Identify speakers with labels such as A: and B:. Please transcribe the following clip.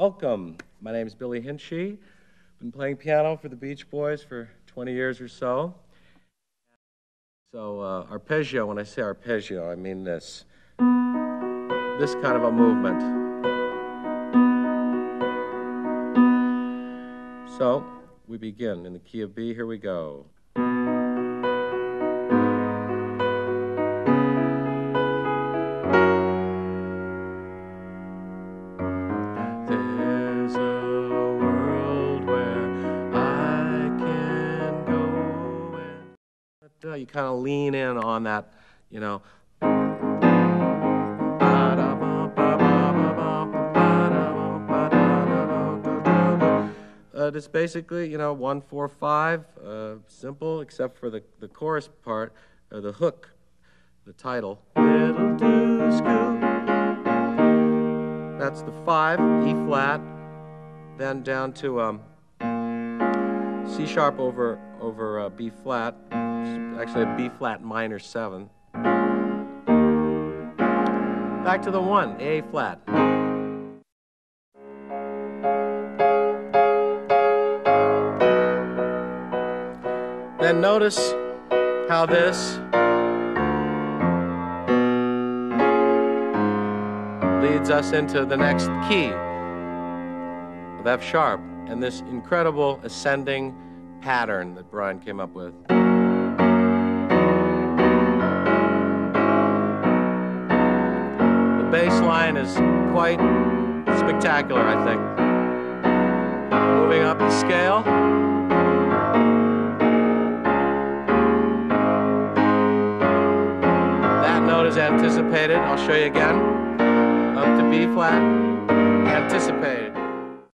A: Welcome. My name is Billy Hinsche. Been playing piano for the Beach Boys for 20 years or so. So uh, arpeggio, when I say arpeggio, I mean this. This kind of a movement. So we begin in the key of B. Here we go. And uh, you kind of lean in on that, you know. Uh, it's basically, you know, one, four, five, uh, simple, except for the, the chorus part, uh, the hook, the title. It'll do. That's the five, E flat, then down to um, C sharp over over uh, B flat, actually a B flat minor seven. Back to the one, A flat. Then notice how this leads us into the next key of F sharp and this incredible ascending pattern that Brian came up with. Bass line is quite spectacular, I think. Moving up the scale. That note is anticipated. I'll show you again. Up to B flat, anticipated.